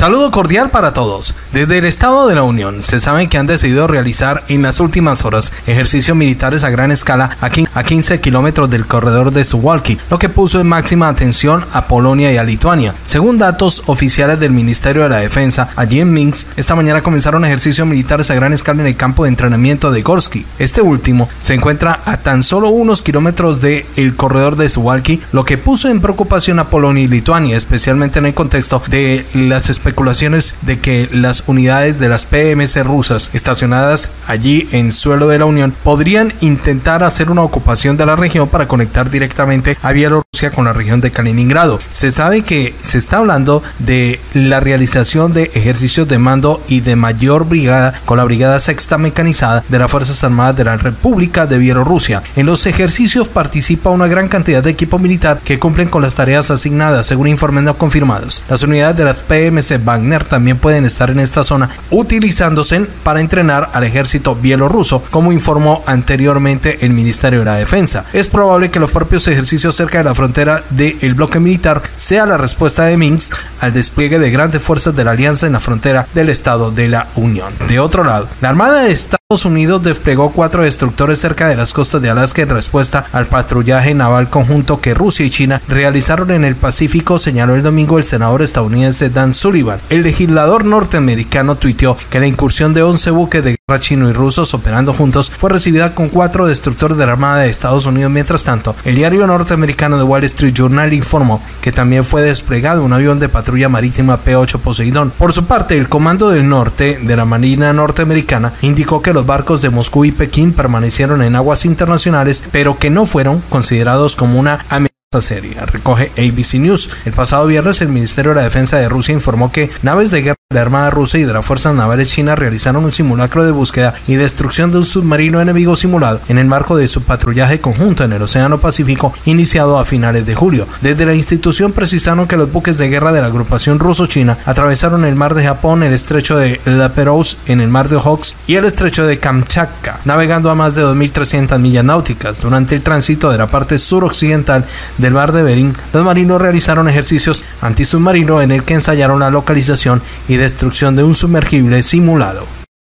Saludo cordial para todos. Desde el Estado de la Unión se sabe que han decidido realizar en las últimas horas ejercicios militares a gran escala a 15 kilómetros del corredor de Suwalki, lo que puso en máxima atención a Polonia y a Lituania. Según datos oficiales del Ministerio de la Defensa, allí en Minsk, esta mañana comenzaron ejercicios militares a gran escala en el campo de entrenamiento de Gorsky. Este último se encuentra a tan solo unos kilómetros del el corredor de Suwalki, lo que puso en preocupación a Polonia y Lituania, especialmente en el contexto de las de que las unidades de las PMC rusas estacionadas allí en suelo de la Unión podrían intentar hacer una ocupación de la región para conectar directamente a Bielorrusia con la región de Kaliningrado. Se sabe que se está hablando de la realización de ejercicios de mando y de mayor brigada con la Brigada Sexta Mecanizada de las Fuerzas Armadas de la República de Bielorrusia. En los ejercicios participa una gran cantidad de equipo militar que cumplen con las tareas asignadas, según informes no confirmados. Las unidades de las PMC Wagner también pueden estar en esta zona utilizándose para entrenar al ejército bielorruso, como informó anteriormente el Ministerio de la Defensa. Es probable que los propios ejercicios cerca de la frontera del bloque militar sea la respuesta de Minsk al despliegue de grandes fuerzas de la alianza en la frontera del Estado de la Unión. De otro lado, la Armada de Estados Unidos desplegó cuatro destructores cerca de las costas de Alaska en respuesta al patrullaje naval conjunto que Rusia y China realizaron en el Pacífico, señaló el domingo el senador estadounidense Dan Sullivan. El legislador norteamericano tuiteó que la incursión de 11 buques de chino y rusos operando juntos fue recibida con cuatro destructores de la Armada de Estados Unidos. Mientras tanto, el diario norteamericano The Wall Street Journal informó que también fue desplegado un avión de patrulla marítima P-8 Poseidón. Por su parte, el Comando del Norte de la Marina norteamericana indicó que los barcos de Moscú y Pekín permanecieron en aguas internacionales, pero que no fueron considerados como una amenaza seria, recoge ABC News. El pasado viernes el Ministerio de la Defensa de Rusia informó que naves de guerra de la Armada rusa y de las Fuerzas Navales chinas realizaron un simulacro de búsqueda y destrucción de un submarino enemigo simulado en el marco de su patrullaje conjunto en el Océano Pacífico iniciado a finales de julio. Desde la institución precisaron que los buques de guerra de la agrupación ruso-china atravesaron el mar de Japón, el estrecho de La Perouse en el mar de Okhotsk y el estrecho de Kamchatka, navegando a más de 2.300 millas náuticas. Durante el tránsito de la parte suroccidental del mar de Bering, los marinos realizaron ejercicios antisubmarinos en el que ensayaron la localización y destrucción de un sumergible simulado.